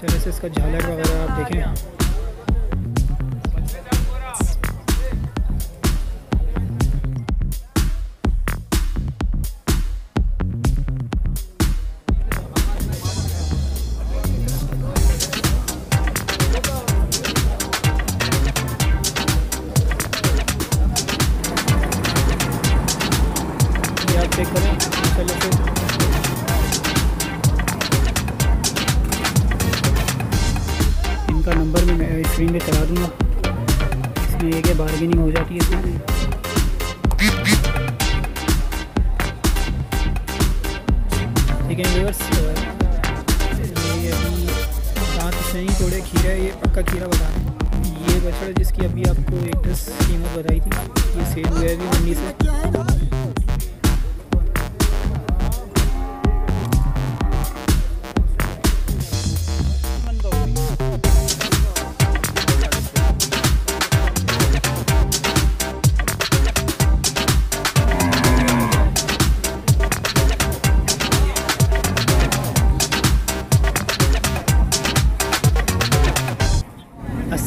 तरह से इसका झालर वगैरह आप देखें।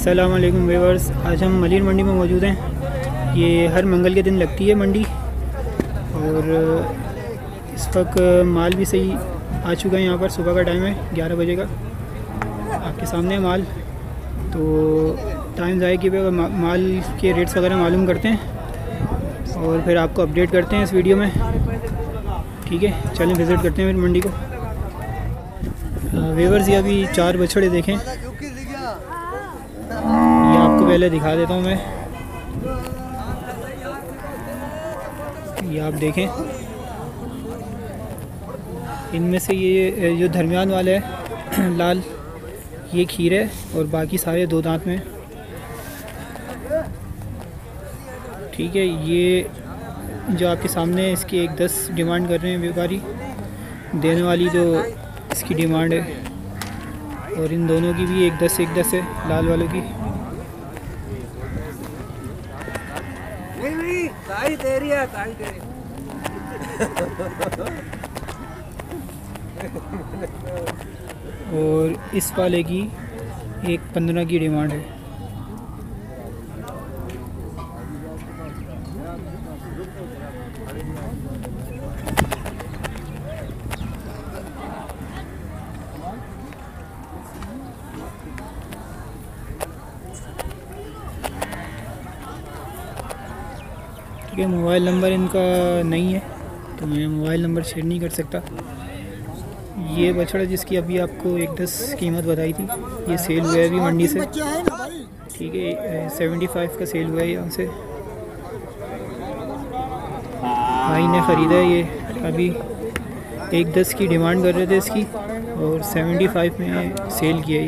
अस्सलाम वालेकुम आज हम मलिर मंडी में मौजूद हैं। ये हर मंगल के दिन लगती है मंडी। और इस वक्त माल भी सही आ चुका है यहाँ पर। सुबह का टाइम है ग्यारह बजे का। आपके सामने है माल। तो टाइम ज़ाय किए मा, माल के रेट्स वगैरह मालूम करते हैं। और फिर आपको अपडेट करते हैं इस वीडियो में। ठीक है? चलें विज़िट करते हैं फिर मंडी को। वेवर्स ये अभी चार बछड़े देखें। पहले दिखा देता हूँ मैं। ये आप देखें। इनमें से ये, जो दरमियान वाला है, लाल, ये खीर है और बाकी सारे दो दांत में। ठीक है, ये जो आपके सामने है, इसकी एक दस डिमांड कर रहे हैं व्यापारी। देने वाली जो इसकी डिमांड है। और इन दोनों की भी एक दस एक दस है, लाल वालों की ताई दे रही और इस वाले की एक पंद्रह की डिमांड है। मोबाइल नंबर इनका नहीं है तो मैं मोबाइल नंबर शेयर नहीं कर सकता। ये बछड़ा जिसकी अभी आपको एक दस कीमत बताई थी ये सेल हुआ है अभी मंडी से। ठीक है सेवेंटी फाइव का सेल हुआ है यहाँ से। भाई ने ख़रीदा है ये अभी एक दस की डिमांड कर रहे थे इसकी और सेवेंटी फाइव में सेल किया है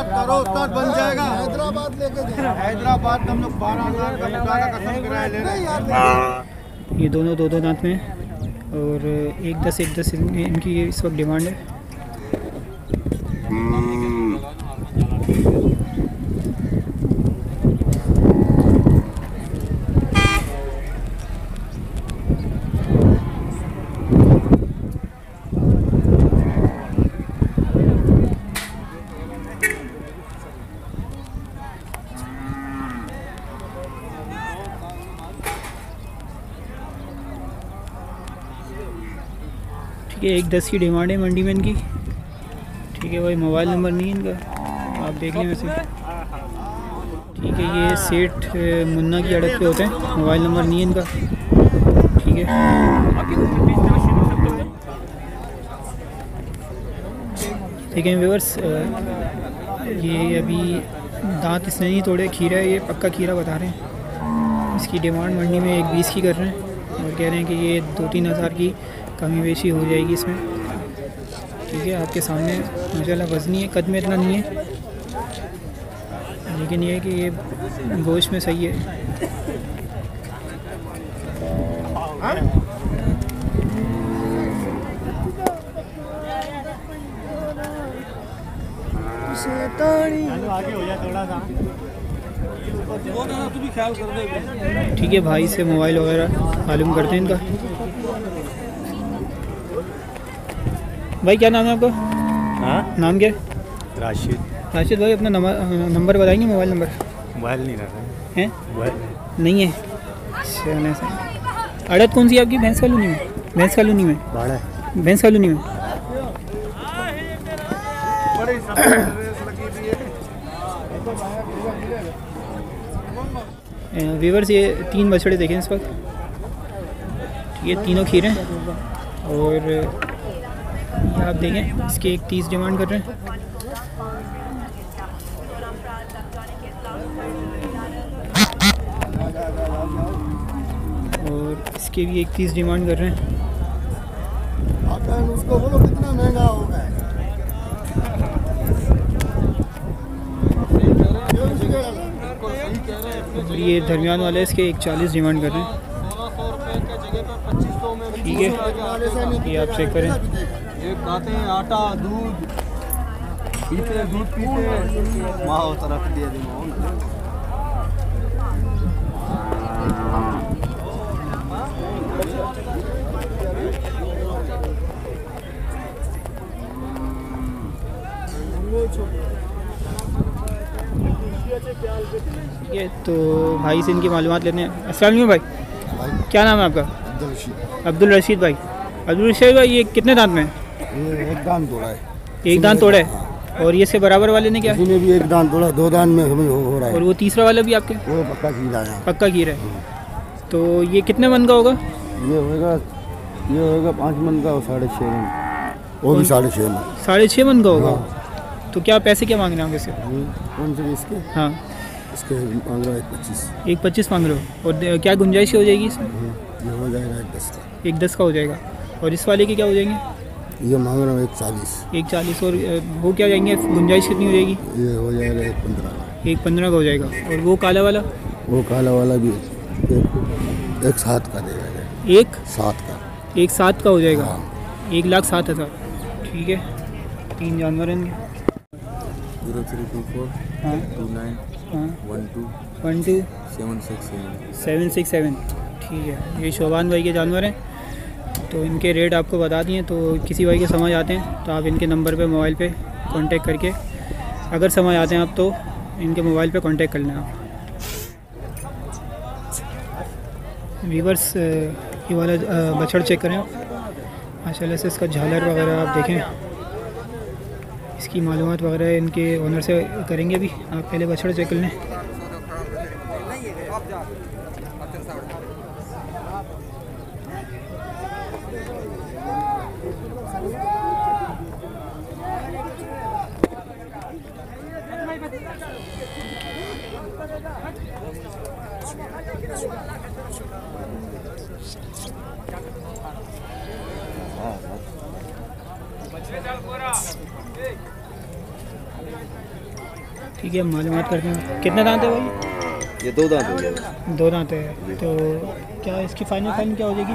करो उस्ताद बन जाएगा। हैदराबाद लेके हैदराबाद हम लोग बारह हज़ार का का कसम किराया ले रहे हैं। ये दोनों दो दो दांत में और एक दस एक दस इन- इनकी ये इस वक्त डिमांड है। है एक दस की डिमांड है मंडी में इनकी। ठीक है भाई मोबाइल नंबर नहीं है इनका। आप देख लें वैसे। ठीक है, ये सेठ मुन्ना की अड़क पे होते हैं। मोबाइल नंबर नहीं है इनका। ठीक है। ठीक है व्यूवर्स ये अभी दांत इसने नहीं तोड़े, खीरा है ये, पक्का खीरा बता रहे हैं। इसकी डिमांड मंडी में एक बीस की कर रहे हैं। और कह रहे हैं कि ये दो तीन हज़ार की कमी बेशी हो जाएगी इसमें। ठीक है आपके सामने माशाल्लाह वज़नी है कद में इतना नहीं है। लेकिन ये है कि ये गोश्त में सही है। आगे हो जाए थोड़ा सा ठीक है भाई से मोबाइल वगैरह मालूम करते हैं इनका। भाई क्या नाम है आपका? हाँ? नाम क्या? है राशिद। राशिद भाई अपना नंबर नंबर बताएँगे मोबाइल नंबर? मोबाइल नहीं रहा हैं। मोबाइल नहीं। है। चलो सर अड़द कौन सी है आपकी? भैंस कॉलोनी में। भैंस कॉलोनी में। बाड़ा भैंस कॉलोनी में। वीवर्स ये तीन बछड़े देखें इस वक्त। ये तीनों खीर हैं। और आप देखें, इसके एक तीस डिमांड कर रहे हैं। और इसके भी एक तीस डिमांड कर रहे हैं। उसको बोलो कितना महँगा ये दरमियान वाले इसके एक चालीस डिमांड कर रहे हैं। ठीक है, ये आप चेक करें। खाते हैं आटा दूध। पीते दूध पीते। हैं माँ तरफ़ दे दी ठीक है तो भाई से इनकी मालूम लेते हैं अस्सलाम वालेकुम भाई। क्या नाम है आपका? अब्दुल रशीद भाई। अब्दुल रशीद भाई ये कितने दांत में है? ये एक दान तोड़ा है। एक दांत तोड़ा है? और ये से बराबर वाले ने क्या? किसी ने भी एक दान तोड़ा दो दान में हो, हो रहा और वो तीसरा वाला भी आपके? वो पक्का कीड़ा है पक्का कीर है। तो ये कितने मन का होगा? ये होएगा ये होएगा पाँच मन का और साढ़े छः मन। वो भी साढ़े छः मन। साढ़े छः मन का होगा? तो क्या पैसे क्या मांग रहे हैं इसके कौन से इसके? हाँ। इसके मांग रहा है पच्चीस। एक पच्चीस मांग रहे हो। और क्या गुंजाइश हो जाएगी इसमें? ये हो जाएगा एक दस का। एक दस का हो जाएगा। और इस वाले के क्या हो जाएँगे? ये मांग रहा हूँ एक चालीस। एक चालीस और वो क्या जाएँगे? गुंजाइश कितनी हो जाएगी? ये हो जाएगा एक पंद्रह। का एक पंद्रह का हो जाएगा। और वो काला वाला? वो काला वाला भी एक, एक सात का देगा एक? सात का। एक सात का हो जाएगा? हाँ। एक लाख सात हज़ार। ठीक है। तीन जानवर हैं ज़ीरो थ्री टू फोर हाँ। टू नाइन हाँ। One two one two. Seven six seven. Seven six seven. ठीक है। ये शोभान भाई के जानवर हैं। तो इनके रेट आपको बता दिए तो किसी भाई के समझ आते हैं तो आप इनके नंबर पे मोबाइल पे कांटेक्ट करके, अगर समझ आते हैं आप तो इनके मोबाइल पे कांटेक्ट कर लें आप। वीवर्स ये वाला बछड़ चेक करें माशाल्लाह से इसका झालर वगैरह आप देखें। इसकी मालूम वगैरह इनके ओनर से करेंगे अभी आप पहले बछड़ चेक कर लें। ठीक है मालूम करते हैं। कितने दांत है भाई? ये दो दांत हो गया दो दांत है। तो क्या इसकी फाइनल फाइनल क्या हो जाएगी?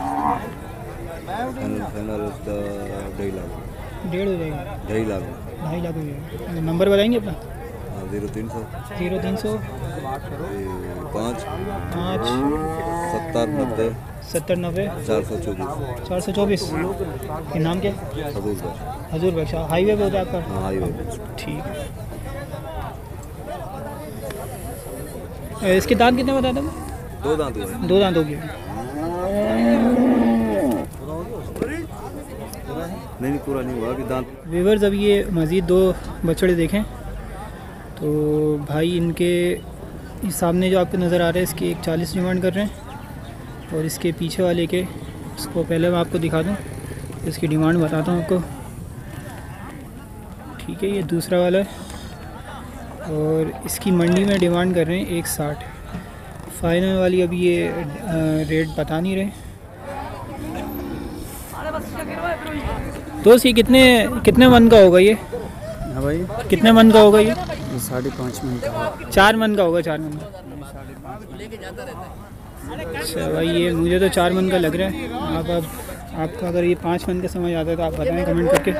फाइनल फाइनल ढाई लाख। डेढ़ हो जाएगा। ढाई लाख। ढाई लाख हो जाएगा। नंबर बताएँगे अपना? हाँ ज़ीरो तीन सौ। ज़ीरो तीन सौ। पाँच। पाँच। सत्तर नब्बे। सत्तर नब्बे। चार सौ चौबीस। चार सौ चौबीस। ये नाम क्या? हजूर का हजूर बख्शा हाईवे पे होता है आपका? हाईवे ठीक है। इसके दांत कितने बता दो दो दांत हुए। दो दांत हो गए। नहीं नहीं पूरा नहीं हुआ अभी दांत। वीवर्स अब ये मज़ीद दो बछड़े देखें। तो भाई इनके सामने जो आपको नज़र आ रहा है इसके एक चालीस डिमांड कर रहे हैं। और इसके पीछे वाले के इसको पहले मैं आपको दिखा दूँ। इसकी डिमांड बताता हूँ आपको। ठीक है ये दूसरा वाला है। और इसकी मंडी में डिमांड कर रहे हैं एक साठ। फाइनल वाली अभी ये रेट बता नहीं रहे। दोस्त ये कितने कितने मन का होगा ये? हाँ भाई। कितने मन का होगा ये? ये साढ़े पाँच मन का। चार मन का होगा चार मन का। अच्छा भाई ये मुझे तो चार मन का लग रहा है। आप अब आपका अगर ये पाँच मन का समझ आता है तो आप बताएँ कमेंट करके।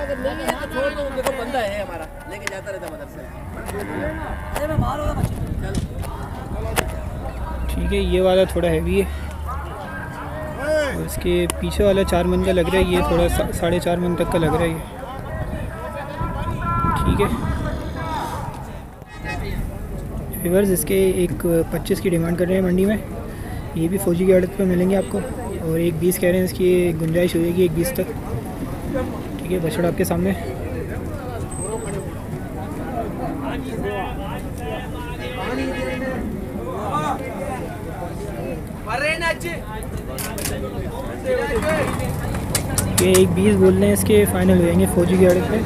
ठीक है, ये वाला थोड़ा हैवी है। और इसके पीछे वाला चार मन का लग रहा है, ये थोड़ा सा- साढ़े चार मन तक का लग रहा है। ये ठीक है। व्यूवर्स इसके एक पच्चीस की डिमांड कर रहे हैं मंडी में। ये भी फौजी की आड़त पर मिलेंगे आपको। और एक बीस कह रहे हैं इसकी गुंजाइश हो जाएगी एक बीस तक। ठीक है, बछड़ा आपके सामने। एक बीस बोल रहे हैं इसके फाइनल हो जाएँगे फौजी की आड़त पे।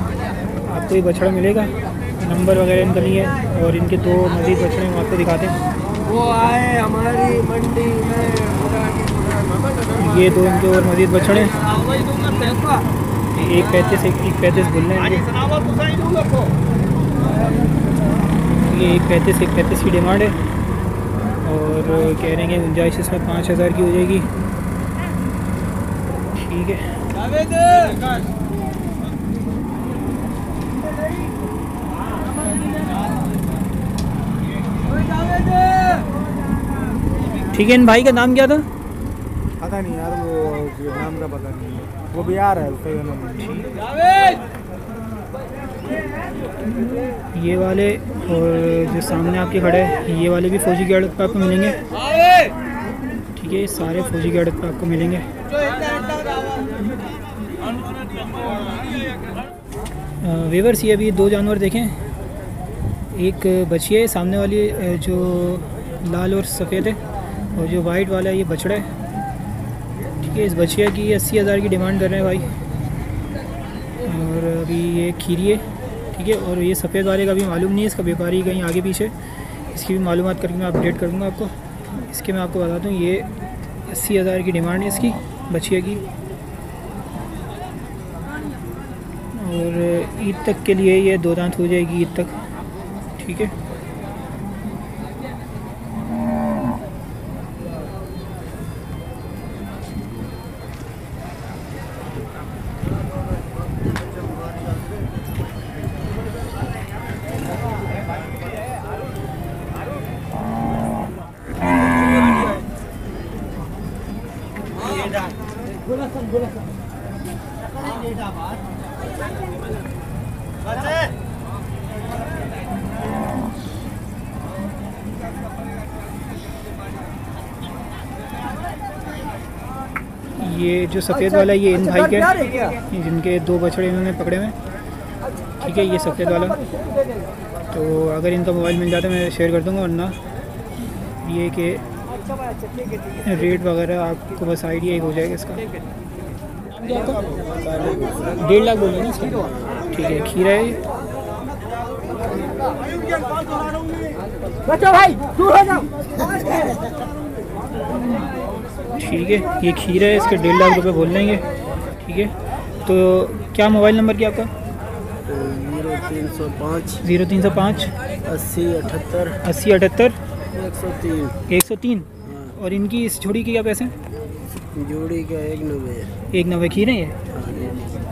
आपको ये बछड़ा मिलेगा नंबर वगैरह इनका नहीं है और इनके दो मजीद बछड़े हैं वो आपको दिखाते हैं। वो आए हमारी मंडी में ये दो इनके और मजीद बछड़े हैं। एक पैंतीस एक एक पैंतीस बोल रहे हैं ये एक पैंतीस एक पैंतीस की डिमांड है और कह रहे हैं कि गुंजाइश इसमें पाँच हज़ार की हो जाएगी। ठीक है। ठीक है इन भाई का नाम क्या था? पता नहीं यार वो नाम का पता नहीं। है वो बिहार है उसका नाम ये वाले और जो सामने आपके खड़े हैं ये वाले भी फौजी की अड़त पे आपको मिलेंगे। ठीक है ये सारे फौजी की अड़त पे आपको मिलेंगे। वेवर्स, ये अभी दो जानवर देखें। एक बछिया है, सामने वाली जो लाल और सफ़ेद है, और जो वाइट वाला है, ये बछड़ा है। ठीक है, इस बछिया की अस्सी हज़ार की डिमांड कर रहे हैं भाई। और अभी ये खीरी है, ठीक है, और ये सफ़ेद वाले का भी मालूम नहीं है, इसका व्यापारी कहीं आगे पीछे इसकी भी मालूम करके मैं अपडेट कर दूँगा आपको। इसके मैं आपको बता दूँ ये अस्सी हज़ार की डिमांड है इसकी, बछिया की। और ईद तक के लिए ये दो दांत हो जाएगी ईद तक। ठीक है? जो सफ़ेद वाला ये इन भाई के जिनके दो बछड़े इन्होंने पकड़े हुए ठीक है ये सफ़ेद वाला। तो अगर इनका मोबाइल मिल जाता है मैं शेयर कर दूँगा वरना ये कि रेट वगैरह आपको बस आइडिया ही हो जाएगा इसका। डेढ़ लाख बोल हैं ना ठीक है खीरा है ये। ठीक है ये खीरा है इसके डेढ़ लाख रुपए बोल लेंगे ठीक है। तो क्या मोबाइल नंबर क्या आपका? ज़ीरो तीन सौ पाँच ज़ीरो तीन सौ पाँच। अस्सी अठहत्तर अस्सी अठहत्तर। एक सौ तीन। एक सौ तीन। और इनकी इस जोड़ी के क्या पैसे जोड़ी का एक नब्बे। एक नब्बे खीरे हैं ये?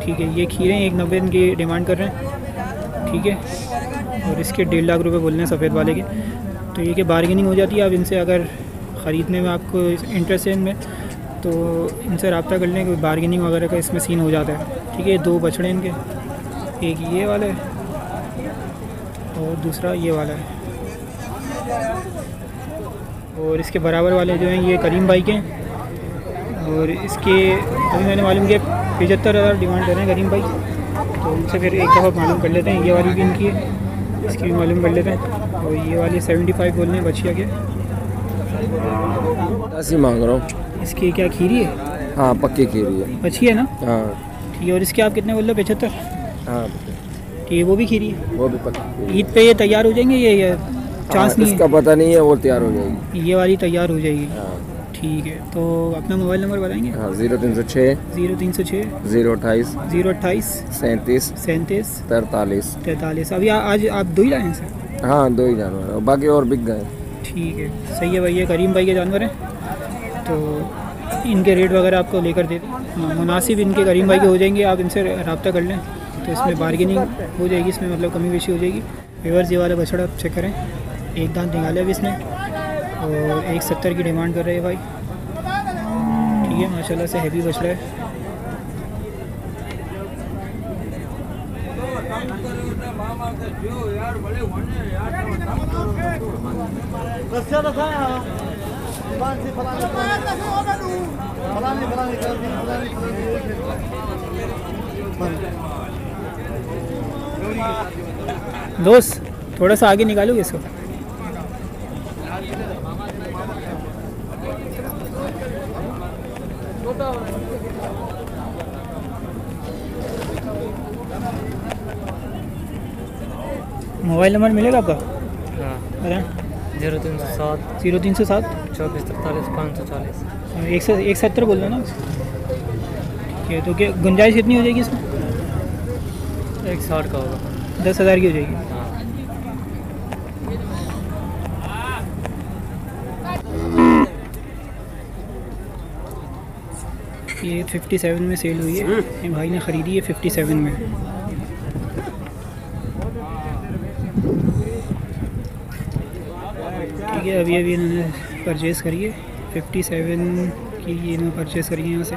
ठीक है ये खीरे हैं एक नब्बे इनकी डिमांड कर रहे हैं। ठीक है और इसके डेढ़ लाख रुपए बोल रहे हैं सफ़ेद वाले के। तो ये कि बार्गेनिंग हो जाती है आप इनसे अगर ख़रीदने में आपको इंटरेस्ट है इनमें तो इनसे रबता कर लें कोई बार्गेनिंग वगैरह का इसमें सीन हो जाता है। ठीक है दो बछड़े इनके, एक ये वाला है और दूसरा ये वाला है। और इसके बराबर वाले जो हैं, ये करीम भाई के हैं। और इसके, अभी मैंने मालूम किया, पचहत्तर हज़ार डिमांड कर रहे हैं करीम भाई। तो उनसे फिर एक दफ़ा मालूम कर लेते हैं, ये वाली भी इनकी है, इसकी भी मालूम कर लेते हैं। और ये वाली सेवेंटी फाइव बोल रहे हैं बछिया के। ऐसी मांग रहा हूँ। इसकी क्या खीरी है? हाँ पक्की खीरी है। बछी है ना? हाँ। ठीक है और इसके आप कितने बोल रहे हो? पचहत्तर? हाँ। ठीक है वो भी खीरी है। वो भी पक्की ईद पे ये तैयार हो जाएँगे ये ये हाँ, चांस नहीं इसका पता नहीं है वो तैयार हो जाएगी। ये वाली तैयार हो जाएगी। हाँ। ठीक है तो अपना मोबाइल नंबर बताएँगे? हाँ ज़ीरो तीन सौ छः ज़ीरो तीन सौ छः ज़ीरो अट्ठाईस ज़ीरो अट्ठाईस सैंतीस सैंतीस तरतालीस तैंतालीस। अभी आ- आज आप दो ही लाए हैं सर? हाँ दो ही जानवर बाकी और बिक गए। ठीक है। सही है भाई, ये करीम भाई के जानवर हैं। तो इनके रेट वगैरह आपको लेकर दे मुनासिब इनके करीम भाई के हो जाएँगे, आप इनसे रबता कर लें। तो इसमें बारगेनिंग हो जाएगी, इसमें मतलब कमी बेशी हो जाएगी। व्यवर्स ये वाला बछड़ा आप चेक करें। एक दांत निकाले अभी इसने, और एक सत्तर की डिमांड कर रहे हैं भाई। ठीक है, माशाल्लाह से हैवी बछड़ा है। रस्सियाँ दिखाएँ दोस्त थोड़ा सा आगे निकालोगे इसको? मोबाइल नंबर मिलेगा आपका? हाँ। ज़ीरो तीन सौ सात। ज़ीरो तीन सौ सात? चौबीस तरतालीस पाँच सौ चालीस। एक सौ एक सत्तर बोल रहे हो ना? ठीक है तो क्या गुंजाइश कितनी हो जाएगी इसमें? एक साठ का होगा। दस हज़ार की हो जाएगी। हाँ। ये 57 में सेल हुई है। भाई ने ख़रीदी है 57 में। है अभी अभी इन्होंने परचेज़ करी है। 57 की ये इन्होंने परचेज़ करी है यहाँ से।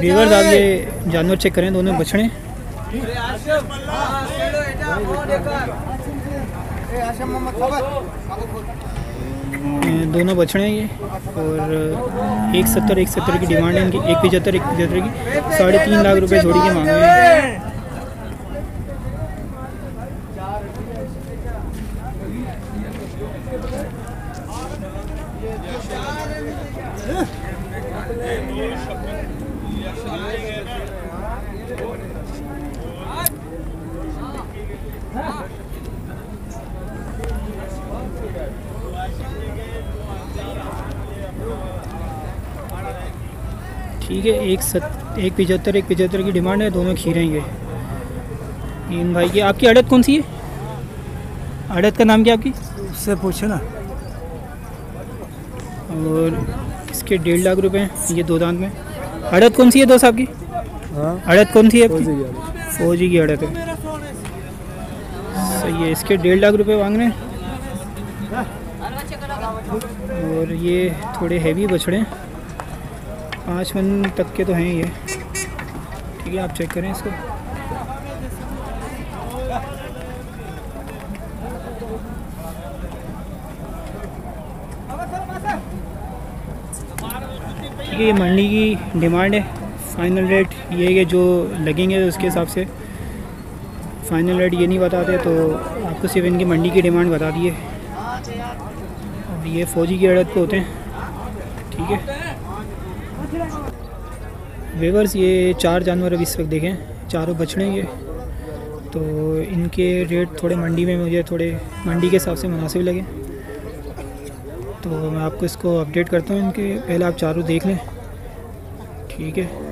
व्यूवर्स आप ये जानवर चेक करें, दोनों बछड़े। दोनों बछड़े हैं ये, और एक सत्तर एक सत्तर की डिमांड है इनकी, एक पचहत्तर एक पचहत्तर की। साढ़े तीन लाख रुपए जोड़ी के मांग रहे हैं। ठीक है एक सत एक पिचहत्तर एक पिचहत्तर की डिमांड है दोनों खीरेंगे इन भाई की आपकी अड़त कौन सी है? अड़त का नाम क्या आपकी? उससे पूछे ना। और इसके डेढ़ लाख रुपए हैं ये दो दांत में। अड़त कौन सी है दोस्त आपकी? अड़त कौन सी है आपकी? फौजी की अड़त है। सही है इसके डेढ़ लाख रुपए मांग रहे हैं। और ये थोड़े हैवी बछड़े हैं। पाँच मन तक के तो हैं ये ठीक है, आप चेक करें इसको। ठीक है, ये मंडी की डिमांड है। फाइनल रेट ये है जो लगेंगे उसके हिसाब से। फाइनल रेट ये नहीं बताते तो आपको सिर्फ़ इनकी मंडी की डिमांड बता दिए और ये फ़ौजी की अड़त पे होते हैं। ठीक है। वेवर्स ये चार जानवर अभी इस वक्त देखें चारों बछड़े ये। तो इनके रेट थोड़े मंडी में मुझे थोड़े मंडी के हिसाब से मुनासिब लगे। तो मैं आपको इसको अपडेट करता हूँ इनके। पहले आप चारों देख लें। ठीक है।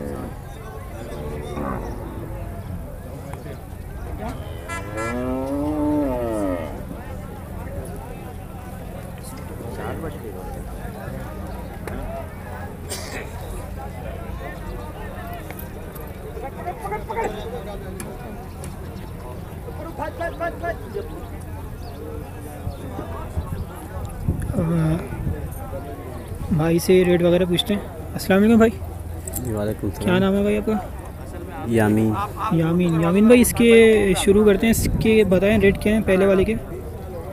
भाई से रेट वगैरह पूछते हैं। अस्सलाम वालेकुम भाई। वालेकुम क्या नाम है भाई आपका? यामीन। यामीन। यामीन भाई इसके शुरू करते हैं इसके बताएँ रेट क्या है पहले वाले के?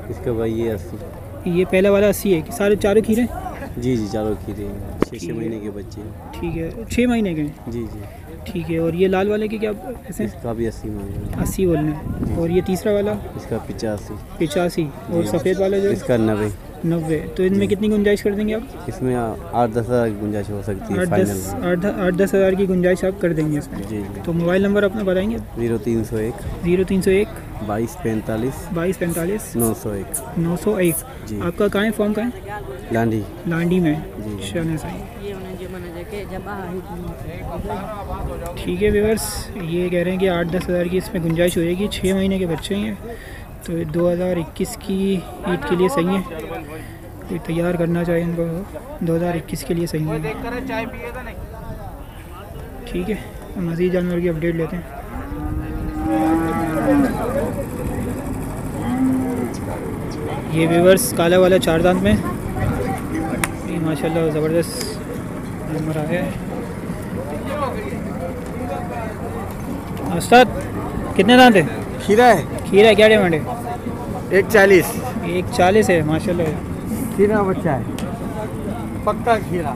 इसका भाई ये अस्सी। ये पहला वाला अस्सी है कि सारे चारों खीरे जी जी चारों खीरे छः छः महीने के बच्चे ठीक है। छः महीने के जी जी। ठीक है। और ये लाल वाले के क्या हैं? इसका भी अस्सी मांग अस्सी बोल रहे हैं और ये तीसरा वाला? इसका पिचासी। पिचासी। और सफ़ेद वाला जो इसका नबे नब्बे। तो इनमें कितनी गुंजाइश कर देंगे आप? इसमें आठ दस हज़ार की गुंजाइश हो सकती है आठ दस आठ आठ दस हज़ार की गुंजाइश आप कर देंगे इसमें। जी जी। तो मोबाइल नंबर अपना बताएँगे? ज़ीरो तीन सौ एक। ज़ीरो तीन सौ एक। बाईस पैंतालीस। बाईस पैंतालीस। नौ सौ एक। नौ सौ एक। जी। आपका कहाँ है? फॉर्म कहाँ है? लांडी। लांडी में। जी। ठीक है व्यूवर्स ये कह रहे हैं कि आठ दस हज़ार की इसमें गुंजाइश हो जाएगी। छः महीने के बच्चे हैं। तो 2021 की ईद के लिए सही है। कोई तैयार करना चाहिए इनको 2021 के लिए सही है। ठीक है मज़ीद जानवर की अपडेट लेते हैं। ये व्यूवर्स काला वाला चार दांत में। ये माशाल्लाह ज़बरदस्त नंबर आया है। उस्ताद, कितने दांत है? खीरा है? खीरा क्या डिमांड है? एक चालीस। एक चालीस है माशाल्लाह। खीरा बच्चा है। पक्का खीरा।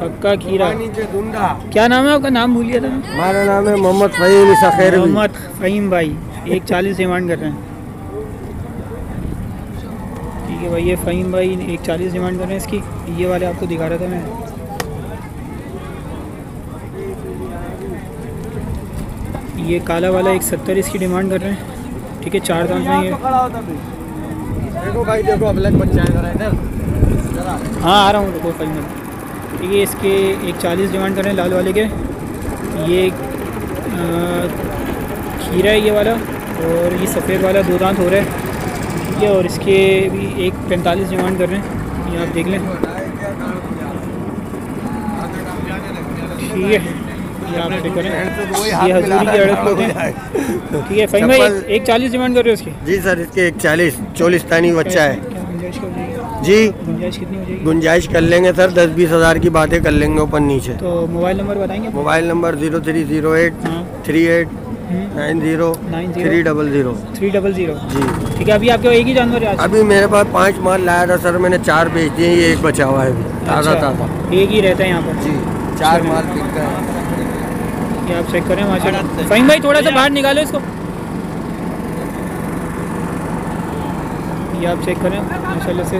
पक्का खीरा। नीचे गुंडा। क्या नाम है आपका? नाम भूल गया था मैं। हमारा नाम है मोहम्मद फहीम खैर मोहम्मद फ़हीम भाई एक चालीस डिमांड कर रहे हैं। ठीक है भाई ये फ़हीम भाई एक चालीस डिमांड कर रहे हैं। इसकी ये वाले आपको दिखा रहा था मैं। ये काला वाला एक सत्तर इसकी डिमांड कर रहे हैं। ठीक है चार दांत में ये देखो भाई देखो ब्लैक है हाँ आ रहा हूँ रुको फ़हीम भाई ठीक है इसके एक चालीस डिमांड कर रहे हैं लाल वाले के। ये खीरा है ये वाला और ये सफ़ेद वाला दो दांत हो रहा है। ठीक है और इसके भी एक पैंतालीस डिमांड कर रहे हैं। ये आप देख लें। ठीक है। आप चेक ये हजूरी की अड़क होते हैं। ठीक है फ़हीम भाई एक चालीस डिमांड कर रहे हो उसकी जी सर इसके एक चालीस। चौलिस्तानी बच्चा है। जी। गुंजाइश कितनी हो जाएगी? गुंजाइश कर लेंगे सर दस बीस हज़ार की बातें कर लेंगे ऊपर नीचे। तो मोबाइल नंबर बताएँगे mobile number zero three zero eight हाँ। Three eight hmm, nine zero three double zero. Three double zero. जी। ठीक है अभी आपके एक ही जानवर है अभी मेरे पास पाँच माल लाया था सर मैंने चार बेच दिए ये एक बचा हुआ है अभी ताज़ा अच्छा, ताज़ा। एक ही रहता है यहाँ पर। जी चार माल बिक गए। ये आप चेक करें माशा फ़हीम भाई थोड़ा सा बाहर निकालो इसको। ये आप चेक करें माशाल्लाह से।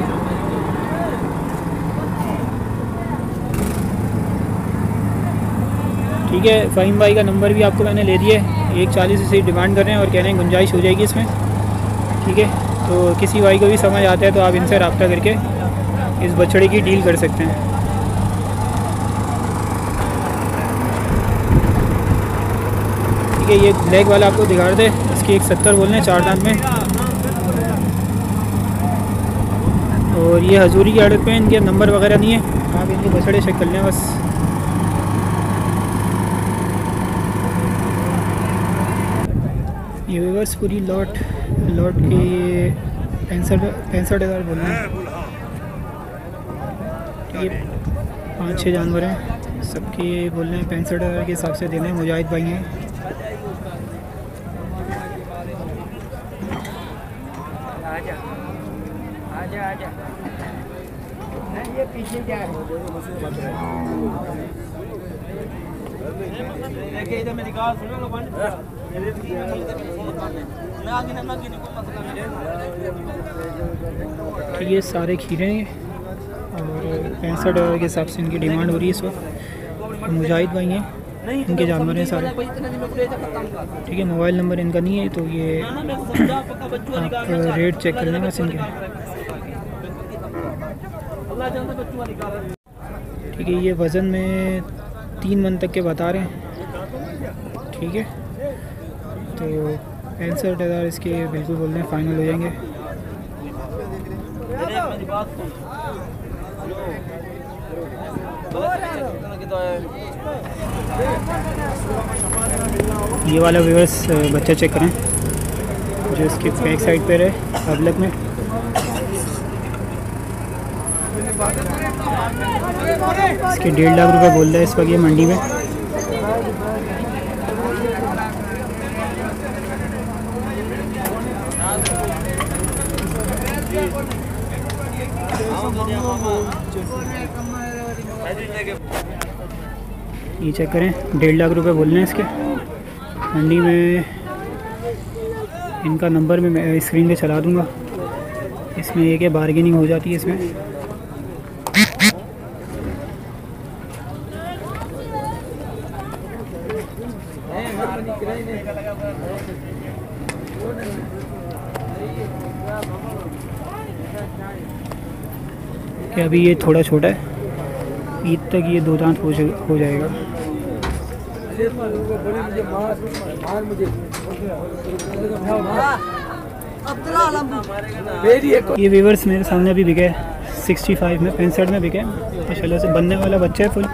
ठीक है फ़हीम भाई का नंबर भी आपको मैंने ले दिया है। एक चालीस से डिमांड कर रहे हैं और कह रहे हैं गुंजाइश हो जाएगी इसमें। ठीक है तो किसी भाई को भी समझ आता है तो आप इनसे रब्ता करके इस बछड़े की डील कर सकते हैं। ठीक है, ये ब्लैक वाला आपको दिखा थे, इसकी एक सत्तर बोल रहे हैं, चार दांत में। और ये हजूरी की आड़त पे इनके नंबर वगैरह नहीं है, आप इनके बछड़े चेक कर लें बस। ये व्यूवर्स पूरी लॉट लॉट के ये पैंसठ हज़ार बोल रहे हैं। है पाँच छः जानवर हैं, सबके बोल रहे हैं, पैंसठ हज़ार के हिसाब से देने मुजाहिद भाई हैं। ठीक है? सारे खीरे हैं और पैंसठ हज़ार के हिसाब से इनकी डिमांड हो रही है इस वक्त। मुजाहिद भाई हैं इनके जानवर हैं सारे। ठीक है मोबाइल नंबर इनका नहीं है तो ये आप रेट चेक कर लें बस इनके। ठीक है ये वज़न में तीन मन तक के बता रहे हैं। ठीक है। तो पैंसठ हज़ार इसके बिल्कुल बोल रहे हैं फ़ाइनल हो जाएँगे ये वाला व्यूवर्स बच्चा चेक करें जो इसके बैक साइड पर रहे पब्लिक में। इसके डेढ़ लाख रुपए बोल रहा है इस वक्त ये मंडी में। ये चेक करें, डेढ़ लाख रुपए बोल रहे हैं इसके। मंडी में इनका नंबर मैं- मैं स्क्रीन पे चला दूँगा। इसमें एक है बार्गेनिंग हो जाती है इसमें। अभी ये थोड़ा छोटा है। ईद तक ये दो दांत हो हो जाएगा। ये वीवर्स मेरे सामने अभी बिके सिक्सटी फाइव में पैंसठ में बिके माशाल्लाह से बनने वाला बच्चा है फुल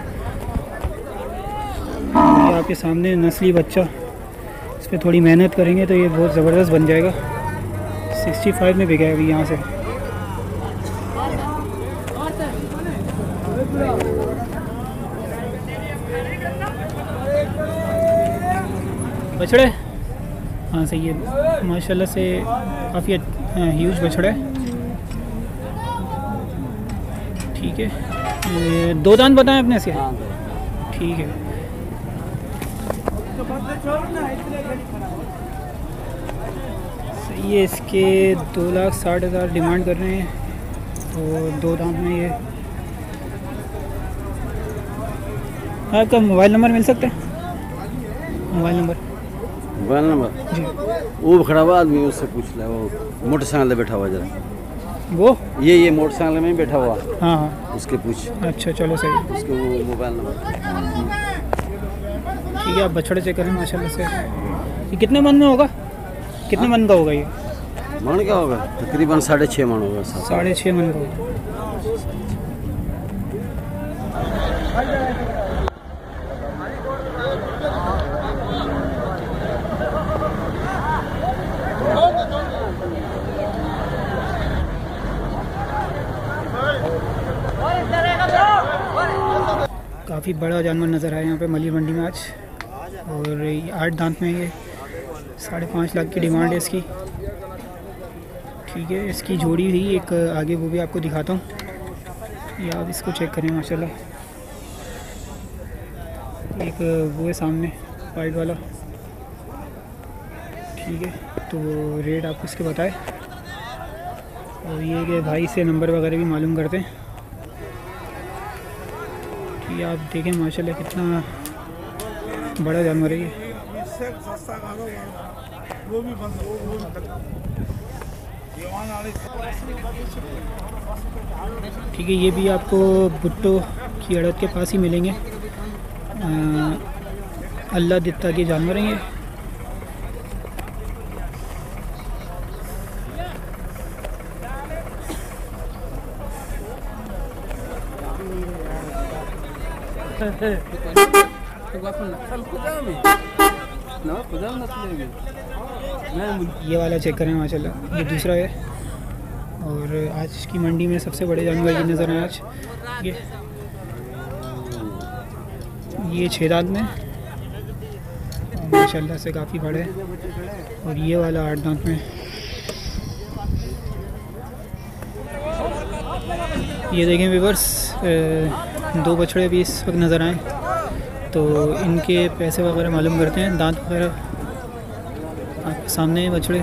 आपके सामने नस्ली बच्चा। इस पर थोड़ी मेहनत करेंगे तो ये बहुत ज़बरदस्त बन जाएगा। सिक्सटी फाइव में बिका अभी यहाँ से। बछड़े? हाँ सही है। माशाल्लाह से काफ़ी ह्यूज बछड़ा है। ठीक है। दो दांत बताएँ अपने से? ठीक है। सही है इसके दो लाख साठ हज़ार डिमांड कर रहे हैं और दो दांत में ये आपका मोबाइल नंबर मिल सकता है? Mobile number. Mobile number? जी। वो खड़ा हुआ आदमी उससे पूछ ले वो मोटरसाइकिल बैठा हुआ जरा। वो? ये ये मोटरसाइकिल में बैठा हुआ। हाँ हाँ। उसके पूछ। अच्छा चलो सही। उसके वो मोबाइल नंबर। ठीक है आप बछड़े चेक करें माशाल्लाह से। ये कितने मन में होगा? कितने मन का होगा ये? मन क्या होगा? तकरीबन साढ़े छः मन होगा साढ़े छः मन का होगा। काफ़ी बड़ा जानवर नज़र आया यहाँ पे मली मंडी में आज। और आठ दांत में ये। साढ़े पाँच लाख की डिमांड है इसकी। ठीक है, इसकी जोड़ी हुई एक आगे वो भी आपको दिखाता हूँ। ये आप इसको चेक करें, माशाल्लाह। एक वो है सामने वाइट वाला। ठीक है तो रेट आपको इसके बताए। और ये कि भाई से नंबर वगैरह भी मालूम करते हैं। है आप देखें, माशाल्लाह कितना बड़ा जानवर है ये। ठीक है, ये भी आपको भुट्टो की अड़द के पास ही मिलेंगे। अल्लाह दत्ता के जानवर हैं ये। ये वाला चेक करें माशाल्लाह। ये दूसरा है। और आज की मंडी में सबसे बड़े जानवर ये नज़र आए आज। ये ये छः दांत में माशाल्लाह से काफ़ी बड़े। और ये वाला आठ दांत में। ये देखें व्यूवर्स दो बछड़े भी इस वक्त नज़र आए। तो इनके पैसे वगैरह मालूम करते हैं, दांत वगैरह। आपके सामने बछड़े।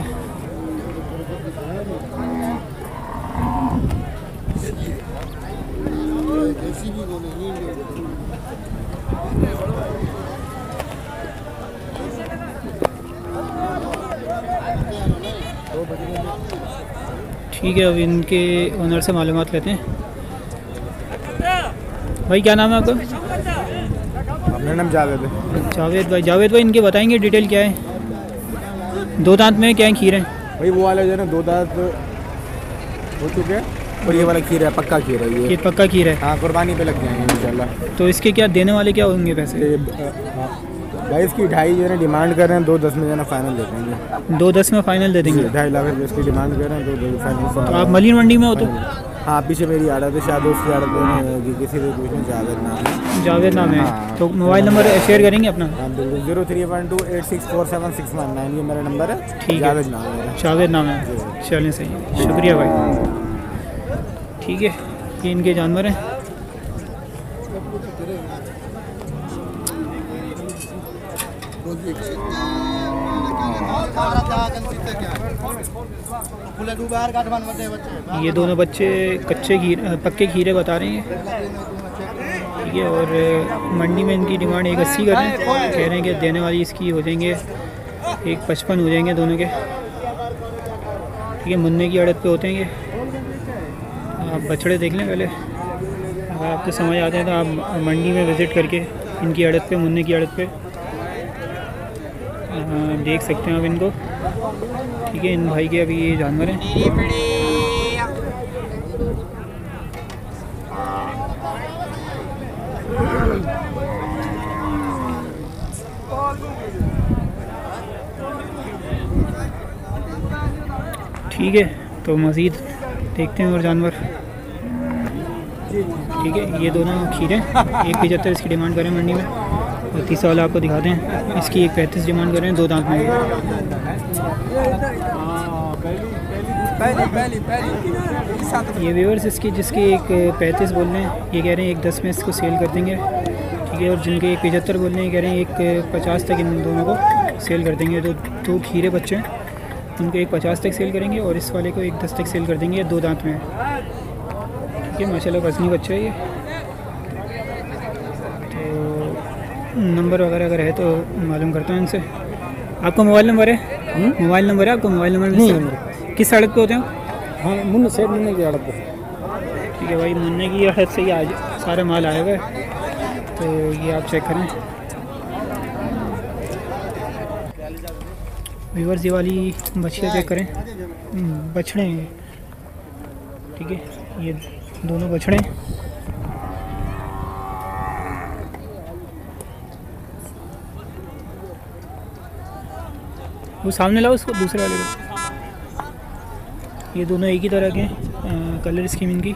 ठीक है, अब इनके ओनर से मालूम लेते हैं। भाई क्या नाम है आपका? मेरा नाम जावेद है। जावेद भाई जावेद भाई इनके बताएँगे डिटेल क्या है? दो दांत में क्या है खीर है? भाई वो वाला जो है ना दो दांत हो चुके हैं और ये वाला खीर है पक्का खीर है ये। ये पक्का खीर है। हाँ कुर्बानी पे लग जाएँगे इंशाल्लाह। तो इसके क्या देने वाले क्या होंगे पैसे? हाँ। भाई इसकी ढाई जो है ना डिमांड कर रहे हैं दो दस में जो है ना फाइनल दे देंगे। दो दस में फाइनल दे देंगे। ढाई लाख रुपये इसकी डिमांड कर रहे हैं दो दो फाइनल तो आप मलिन मंडी में हो तो? हाँ पीछे मेरी आड़त है शायद उसकी आड़त है कि किसी को पूछने जावेद नाम है जावेद नाम है। हाँ। तो मोबाइल नंबर शेयर करेंगे अपना? हाँ बिल्कुल। Zero three one two eight six four seven six one nine ये मेरा नंबर है। ठीक है। जावेद नाम है। जावेद नाम है। चलें सही शुक्रिया भाई। ठीक है ये इनके जानवर हैं। खुले दो ये दोनों बच्चे कच्चे खीर, पक्के खीरे बता रहे हैं। ठीक है, और मंडी में इनकी डिमांड एक अस्सी कर रहे हैं। कह रहे हैं कि देने वाली इसकी हो जाएँगे एक पचपन हो जाएँगे दोनों के। ठीक है, मुन्ने की अड़त पे होते हैं ये। आप बछड़े देख लें पहले। अगर आपको समझ आते हैं तो आप मंडी में विज़िट करके इनकी अड़त पे, मुन्ने की अड़त पे देख सकते हैं आप इनको। ठीक है, इन भाई के अभी ये जानवर हैं। ठीक है तो मज़ीद देखते हैं और जानवर। ठीक है, ये दोनों खीरे एक पचहत्तर इसकी डिमांड करें मंडी में। और तीसरा वाला आपको दिखाते हैं। इसकी एक पैंतीस डिमांड कर रहे हैं, दो दांत में। ये व्यूअर्स इसकी जिसकी एक पैंतीस बोल रहे हैं, ये कह रहे हैं, एक दस में इसको सेल कर देंगे। ठीक है, और जिनके एक पचहत्तर बोल रहे हैं कह रहे हैं, एक पचास तक इन दोनों को सेल कर देंगे। तो दो खीरे बच्चे हैं, उनको एक पचास तक सेल करेंगे और इस वाले को एक दस तक सेल कर देंगे, दो दांत में। ठीक है माशाल्लाह वजनी बच्चा है ये तो नंबर वगैरह अगर है तो मालूम करता हूँ इनसे। आपका मोबाइल नंबर है? मोबाइल नंबर है आपका? मोबाइल नंबर नहीं। किस सड़क पे होते हैं? हाँ मुन्ने से मुन्ने की अड़प ठीक है भाई मुन्ने की हद से ही आज सारा माल आया हुआ है। तो ये आप चेक करें। व्यूवर्स ये वाली बछिया चेक करें। हम्म, बछड़े हैं। ठीक है ये दोनों बछड़े वो सामने लाओ उसको, दूसरे वाले को। ये दोनों एक ही तरह के कलर स्कीम इनकी।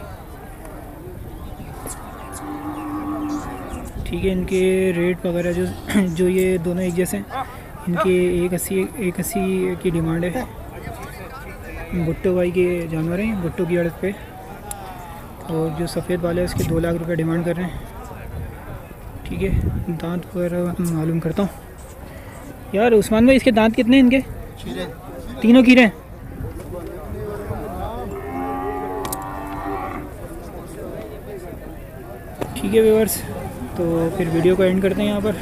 ठीक है, इनके रेट वगैरह जो जो ये दोनों एक जैसे हैं, इनके एक अस्सी एक अस्सी की डिमांड है। भुट्टो भाई के जानवर हैं, भुट्टो की अड़त पे। और जो सफ़ेद वाले हैं, उसके दो लाख रुपए डिमांड कर रहे हैं। ठीक है, दांत वगैरह मालूम करता हूँ। यार उस्मान भाई इसके दांत कितने हैं इनके? तीनों कीड़े ठीक है व्यूअर्स तो फिर वीडियो को एंड करते हैं यहाँ पर।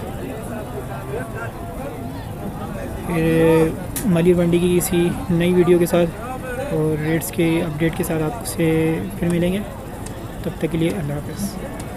फिर मली मंडी की किसी नई वीडियो के साथ और रेट्स के अपडेट के साथ आपसे फिर मिलेंगे। तब तक के लिए अल्लाह हाफ़िज़।